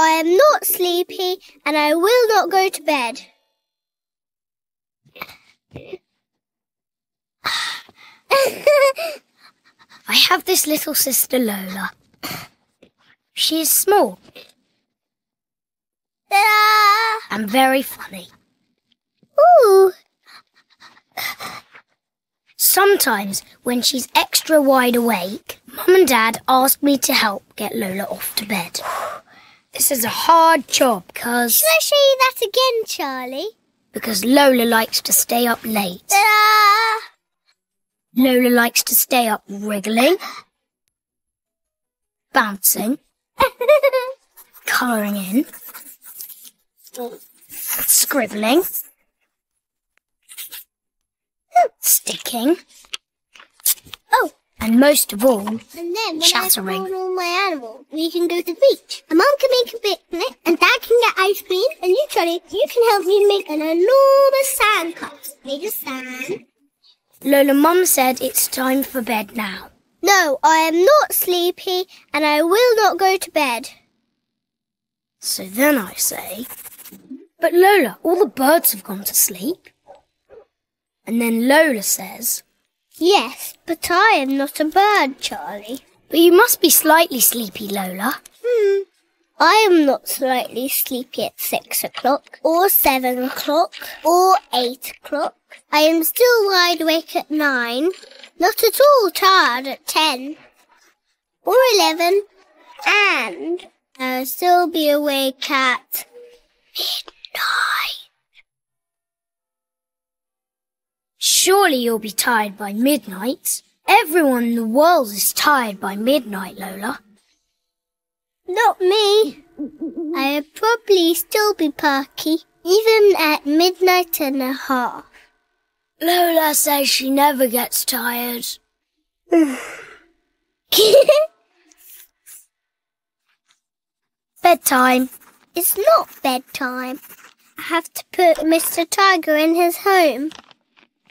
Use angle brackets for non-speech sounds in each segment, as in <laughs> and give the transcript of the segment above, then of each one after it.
I am not sleepy and I will not go to bed. <laughs> I have this little sister Lola. She is small Ta-da! and very funny. Ooh, Sometimes, when she's extra wide awake, Mum and Dad ask me to help get Lola off to bed. This is a hard job because should I show you that again, Charlie? because Lola likes to stay up late. Ta-da! Lola likes to stay up wriggling, <laughs> bouncing, colouring in, scribbling, <laughs> sticking, and most of all, and then when Chattering. I've all my animals, we can go to the beach. And Mum can make a picnic, and Dad can get ice cream, and you, Charlie, you can help me make an enormous sand castle made of sand. Lola Mum said it's time for bed now. No, I am not sleepy, and I will not go to bed. So then I say, But Lola, all the birds have gone to sleep. And then Lola says, Yes, but I am not a bird, Charlie. But you must be slightly sleepy, Lola. Hmm. I am not slightly sleepy at six o'clock, or seven o'clock, or eight o'clock. I am still wide awake at nine, not at all tired at ten, or eleven, and I'll still be awake at midnight. Surely you'll be tired by midnight. Everyone in the world is tired by midnight, Lola. Not me. I'll probably still be perky, even at midnight and a half. Lola says she never gets tired. <sighs> <laughs> Bedtime. It's not bedtime. I have to put Mr. Tiger in his home.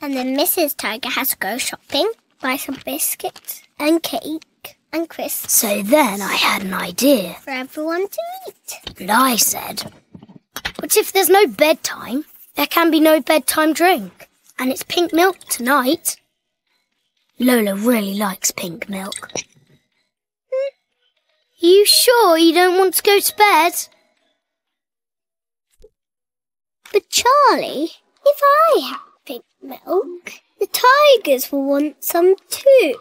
And then Mrs. Tiger has to go shopping, buy some biscuits and cake and crisps So then I had an idea. for everyone to eat. And I said, But if there's no bedtime, there can be no bedtime drink. And it's pink milk tonight. Lola really likes pink milk. Hmm? You sure you don't want to go to bed? But Charlie, if I have pink milk, the tigers will want some too.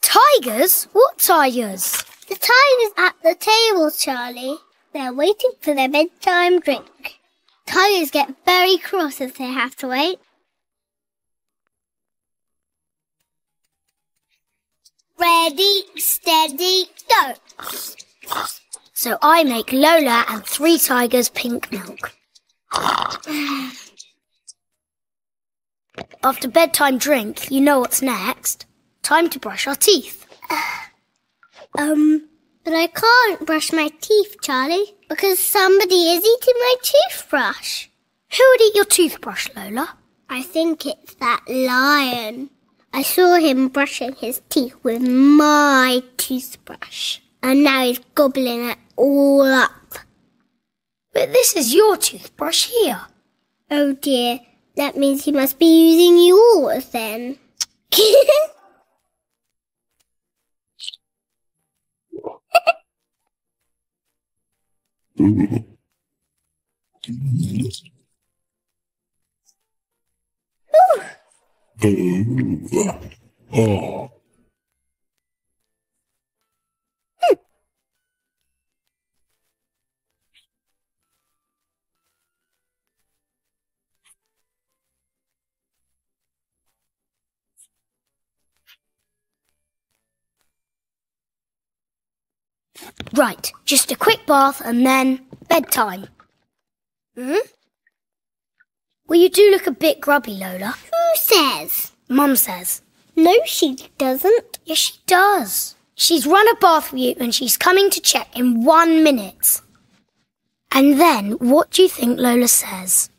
Tigers? What tigers? The tigers at the table, Charlie. They're waiting for their bedtime drink. Tigers get very cross if they have to wait. Ready, steady, go. So I make Lola and three tigers pink milk. <sighs> <sighs> After bedtime drink, you know what's next. Time to brush our teeth. Um, but I can't brush my teeth, Charlie, because somebody is eating my toothbrush. Who would eat your toothbrush, Lola? I think it's that lion. I saw him brushing his teeth with my toothbrush. And now he's gobbling it all up. But this is your toothbrush here. Oh dear, that means he must be using yours then. <laughs> <laughs> Oh. Right, just a quick bath and then bedtime. Hmm? Well, you do look a bit grubby, Lola. Who says? Mum says. No, she doesn't. Yes, she does. She's run a bath for you and she's coming to check in one minute. And then, what do you think Lola says?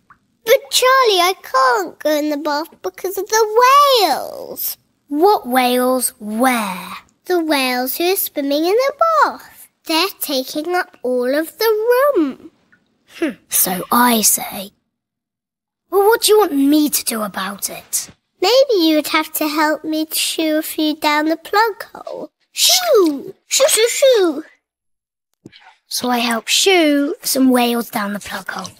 But Charlie, I can't go in the bath because of the whales. What whales where? The whales who are swimming in the bath. They're taking up all of the room. Hmm, so I say. Well, what do you want me to do about it? Maybe you would have to help me shoo a few down the plug hole. Shoo! Shoo, shoo, shoo! So I help shoo some whales down the plug hole.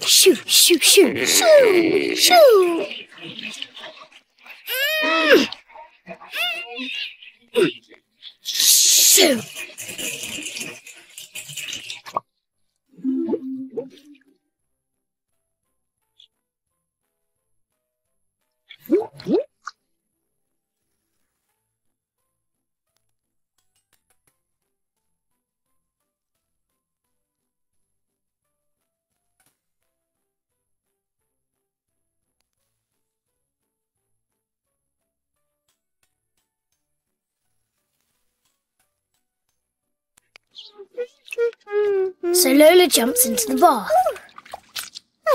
Shoo, shoo, shoo. Shoo! Shoo! Shoo. So Lola jumps into the bath.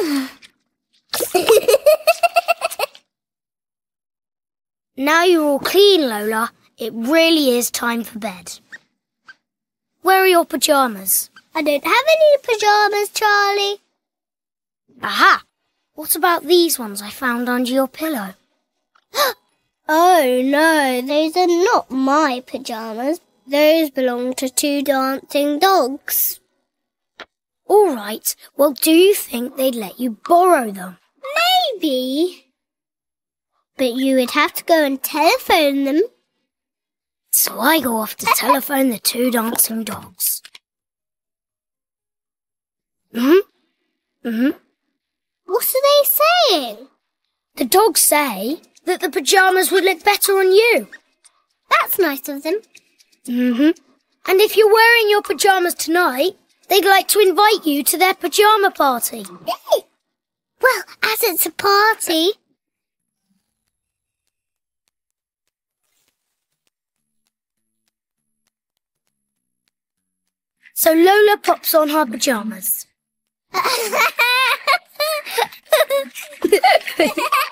<laughs> now you're all clean, Lola. It really is time for bed. Where are your pyjamas? I don't have any pyjamas, Charlie. Aha! What about these ones I found under your pillow? <gasps> Oh no, those are not my pyjamas. Those belong to two dancing dogs. All right. Well, do you think they'd let you borrow them? Maybe. But you would have to go and telephone them. So I go off to telephone the two dancing dogs. Hmm? Hmm? What are they saying? The dogs say that the pyjamas would look better on you. That's nice of them. Mm-hmm. And if you're wearing your pyjamas tonight, they'd like to invite you to their pyjama party. Yay! Well, as it's a party. So Lola pops on her pyjamas. <laughs>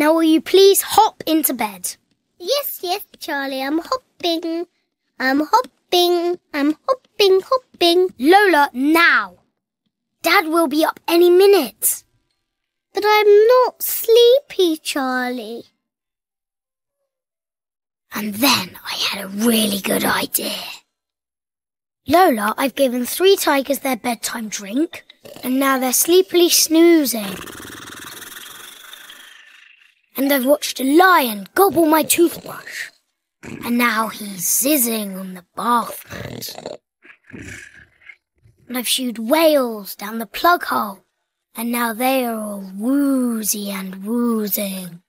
Now will you please hop into bed? Yes, yes, Charlie, I'm hopping. I'm hopping. I'm hopping, hopping. Lola, now! Dad will be up any minute. But I'm not sleepy, Charlie. And then I had a really good idea. Lola, I've given three tigers their bedtime drink, and now they're sleepily snoozing. And I've watched a lion gobble my toothbrush, and now he's zizzing on the bath mat. And I've shooed whales down the plug hole, and now they are all woozy and woozing.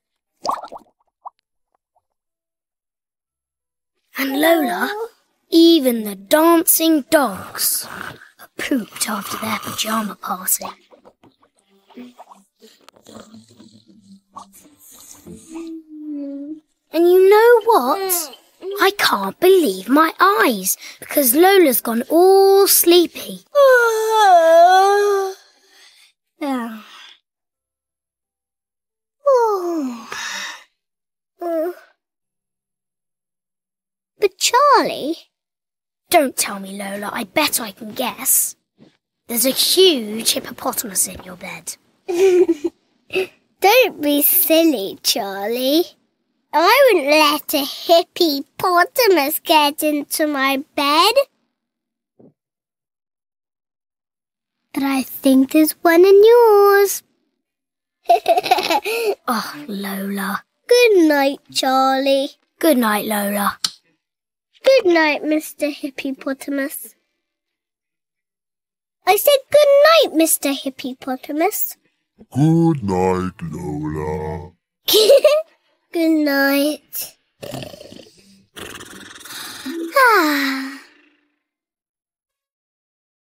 And Lola, even the dancing dogs are pooped after their pyjama party. And you know what? I can't believe my eyes because Lola's gone all sleepy. <sighs> Oh. <sighs> But Charlie, Don't tell me, Lola. I bet I can guess. There's a huge hippopotamus in your bed. <laughs> don't be silly, Charlie. I wouldn't let a hippopotamus get into my bed. But I think there's one in yours. <laughs> Oh, Lola. Good night, Charlie. Good night, Lola. Good night, Mr. Hippopotamus. I said good night, Mr. Hippopotamus. Good night, Lola. <laughs> good night. <sighs> Ah.